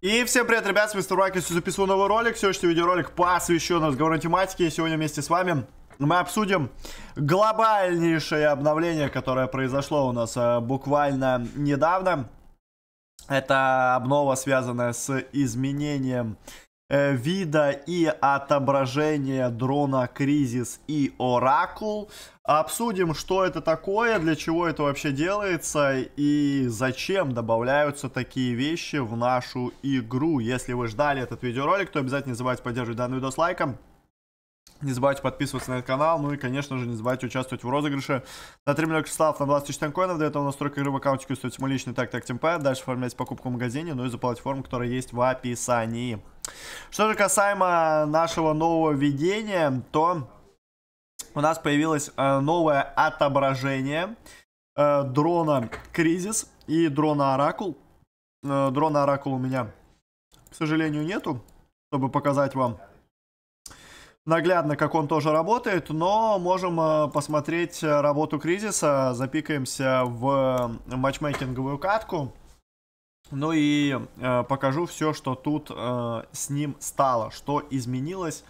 И всем привет, ребят, с вами Райкос, записываю новый ролик. Сегодняшний видеоролик посвящен разговорной тематике. И сегодня вместе с вами мы обсудим глобальнейшее обновление, которое произошло у нас э, буквально недавно. Это обнова, связанная с изменением вида и отображения дрона Кризис и Оракул. Обсудим, что это такое, для чего это вообще делается и зачем добавляются такие вещи в нашу игру. Если вы ждали этот видеоролик, то обязательно не забывайте поддерживать данный видос лайком. Не забывайте подписываться на этот канал, ну и, конечно же, не забывайте участвовать в розыгрыше на 3 миллиона кристаллов на 20 тысяч танкоинов. До этого настройка игры в аккаунте кустуете мой личный так так темпэ. Дальше оформляйте покупку в магазине, ну и заплатить форму, которая есть в описании. Что же касаемо нашего нового введения, то у нас появилось э, новое отображение э, дрона Кризис и дрона Оракул. Э, дрона Оракул у меня, к сожалению, нету, чтобы показать вам наглядно, как он тоже работает, но можем посмотреть работу Кризиса, запикаемся в матчмейкинговую катку, ну и э, покажу все, что тут э, с ним стало, что изменилось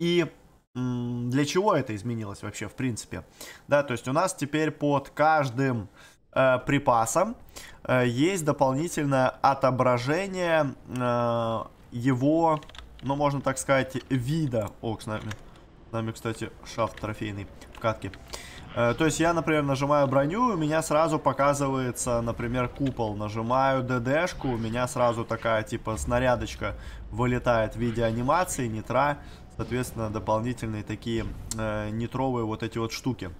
и для чего это изменилось вообще, в принципе. Да, то есть у нас теперь под каждым э, припасом э, есть дополнительное отображение э, его ну, можно так сказать, вида. О, с нами, с нами, кстати, шафт трофейный в катке. Э, то есть я, например, нажимаю броню, у меня сразу показывается, например, купол. Нажимаю ДДшку, у меня сразу такая, типа, снарядочка вылетает в виде анимации, нитра. Соответственно, дополнительные такие э, нитровые вот эти вот штуки.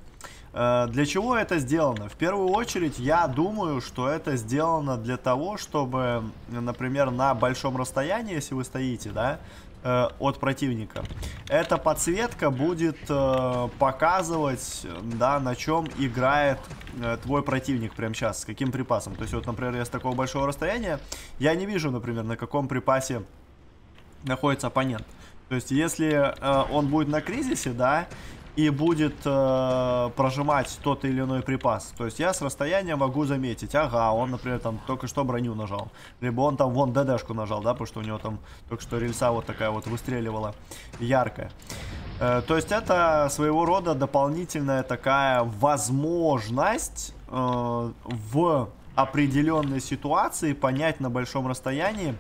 Э, для чего это сделано? В первую очередь, я думаю, что это сделано для того, чтобы, например, на большом расстоянии, если вы стоите, да, э, от противника, эта подсветка будет э, показывать, да, на чем играет твой противник прямо сейчас, с каким припасом. То есть, вот, например, я с такого большого расстояния, я не вижу, например, на каком припасе находится оппонент. То есть, если он будет на кризисе, да, и будет э, прожимать тот или иной припас. То есть я с расстояния могу заметить, ага, он, например, там только что броню нажал. Либо он там вон ДДшку нажал, да, потому что у него там только что рельса вот такая вот выстреливала яркая. Э, то есть это своего рода дополнительная такая возможность э, в определенной ситуации понять на большом расстоянии,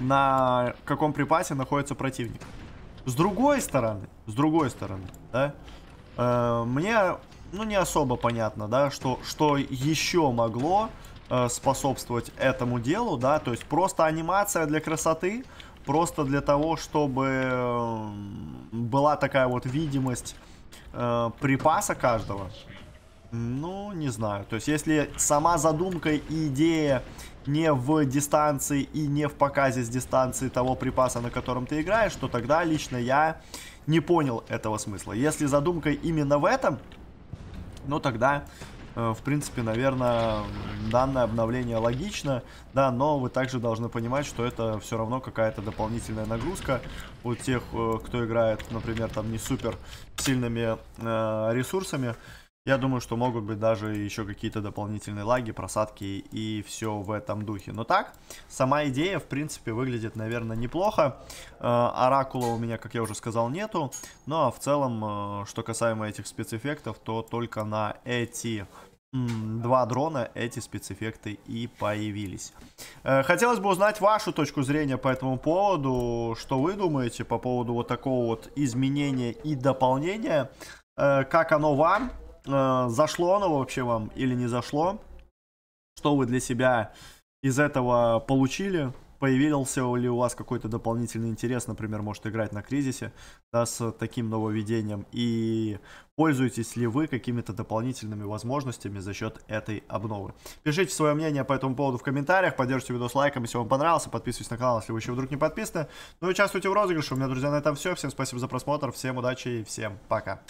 на каком припасе находится противник. С другой стороны, с другой стороны, да, э, мне, ну, не особо понятно, да, что, что еще могло э, способствовать этому делу, да, то есть просто анимация для красоты, просто для того, чтобы э, была такая вот видимость э, припаса каждого, ну, не знаю. То есть, если сама задумка и идея не в дистанции и не в показе с дистанции того припаса, на котором ты играешь, то тогда лично я не понял этого смысла. Если задумка именно в этом, ну тогда, э, в принципе, наверное, данное обновление логично, да, но вы также должны понимать, что это все равно какая-то дополнительная нагрузка у тех, э, кто играет, например, там не супер сильными э, ресурсами, я думаю, что могут быть даже еще какие-то дополнительные лаги, просадки и все в этом духе. Но так, сама идея, в принципе, выглядит, наверное, неплохо. Э, оракула у меня, как я уже сказал, нету. Ну, а в целом, э, что касаемо этих спецэффектов, то только на эти два дрона эти спецэффекты и появились. Э, хотелось бы узнать вашу точку зрения по этому поводу. Что вы думаете по поводу вот такого вот изменения и дополнения? Как оно вам? Э, зашло оно вообще вам или не зашло, что вы для себя из этого получили, появился ли у вас какой-то дополнительный интерес, например, может играть на кризисе, да, с таким нововведением, и пользуетесь ли вы какими-то дополнительными возможностями за счет этой обновы. Пишите свое мнение по этому поводу в комментариях, поддержите видос лайком, если вам понравился, подписывайтесь на канал, если вы еще вдруг не подписаны, ну и участвуйте в розыгрыше, у меня, друзья, на этом все, всем спасибо за просмотр, всем удачи и всем пока.